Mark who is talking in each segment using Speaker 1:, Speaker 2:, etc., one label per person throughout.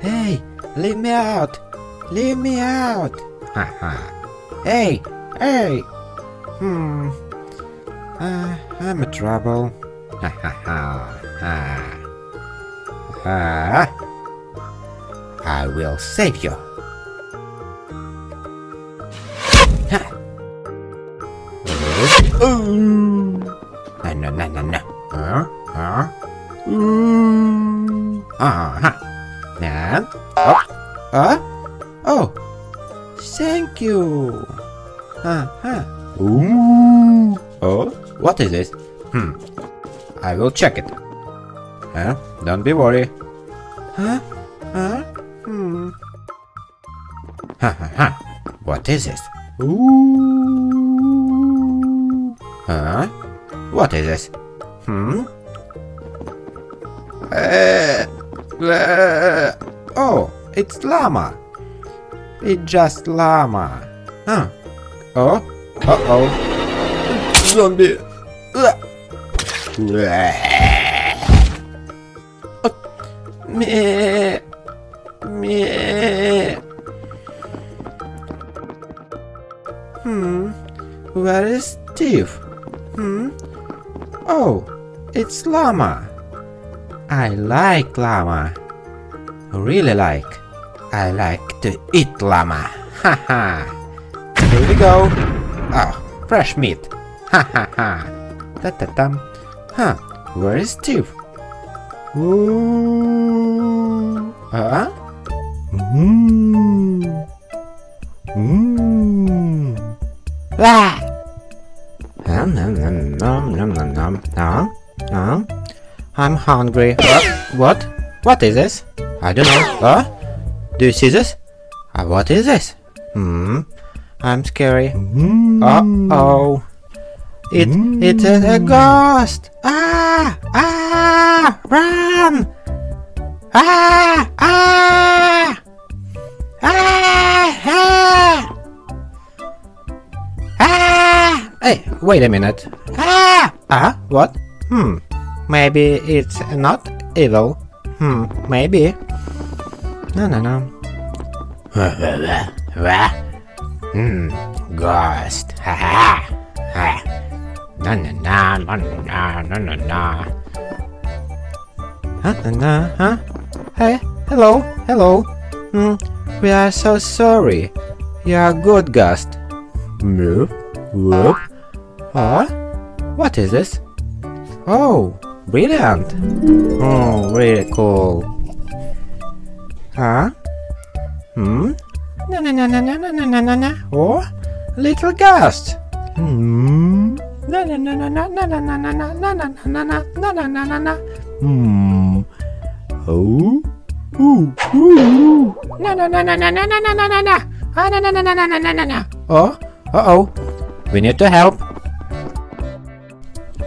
Speaker 1: Hey, leave me out! Leave me out! Ha ha. Hey, hey! Hmm. Uh, I'm in trouble. Ha ha. Ha. Ha. I will save you. No, no, no, no, no. Huh? Huh? Ooh. Uh-huh. And, oh, uh, oh, thank you. Uh-huh. Ooh. Oh, what is this? Hmm. I will check it. Huh? Don't be worried. Huh? Huh? Hmm. Ha ha ha. What is this? Ooh. Huh? What is this? Hmm? Uh, uh, oh, it's llama. It's just llama. Huh? Oh? Uh-oh. Zombie. Meh. Meh. Hmm. Where is Steve? Hmm. Oh, it's llama. I like llama. Really like. I like to eat llama. Ha ha. Here we go. Oh, fresh meat. Ha ha ha. Ta ta tam. Huh. Where is Steve? Ooh. Huh? Mmm. Mmm. Ah. Nom nom nom. Huh? Huh? I'm hungry. What? What? What is this? I don't know. Huh? Do you see this? Uh, what is this? Hmm. I'm scary. Uh oh. It it's a, a ghost. Ah! Ah! Run! Ah! Ah! Wait a minute. Ah! Ah? What? Hmm. Maybe it's not evil. Hmm. Maybe. No, no, no. Hmm. Ghost. Ha ha. Ha. Na na na na na na na na. Huh? Na na? Huh? Hey. Hello. Hello. Hmm. We are so sorry. You are good, Ghost. Whoop. Whoop. Huh? What is this? Oh, brilliant. Oh, really cool. Huh? Hmm? Na na na na na na na na na na. Oh, little ghost. Hmm. Na na na na na na na na na na na na na na na na na na na. Hmm. Oh. Ooh. Ooh. Na na na na na na na na na na na. Ah na na na na na na na na na. Oh. Uh oh. We need to help.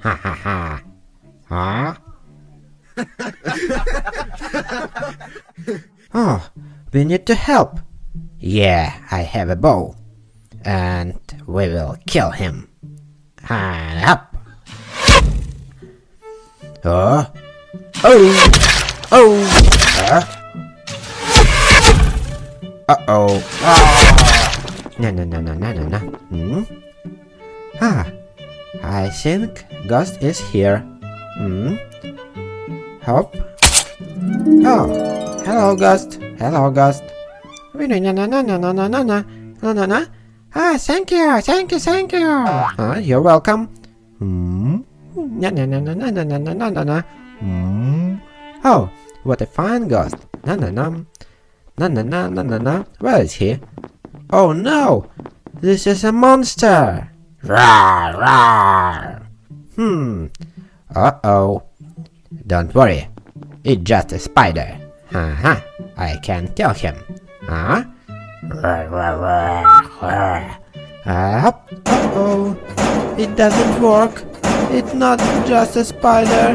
Speaker 1: Ha ha ha. Huh? oh, we need to help. Yeah, I have a bow. And we will kill him. Ha up. Oh. Oh. Oh. Huh? Uh-oh. Ah. No, no, no, no, no, no, no. Hmm? Ah. I think Ghost is here. Hmm? Hop. Oh. Hello, Ghost. Hello, Ghost. Na na na na na na na na na na. Ah, thank you, thank you, thank you. Ah, you're welcome. Hmm. Na na na na na na na na na na. Hmm. Oh, what a fine ghost. Na na na. Na na na na na na. Where is he? Oh no! This is a monster! Rawr, rawr. Hmm. Uh-oh. Don't worry. It's just a spider. Uh-huh. I can kill him. Huh? Uh, uh-oh. It doesn't work. It's not just a spider.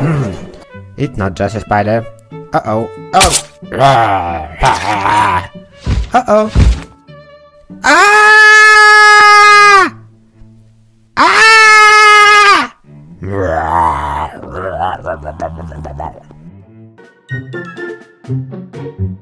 Speaker 1: Hmm. It's not just a spider. Uh-oh. Oh. Uh-oh. Ah! Thank you.